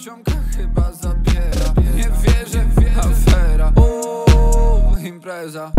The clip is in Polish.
ziomka chyba zabiera. Nie wierzę, afera. Uuu, impreza.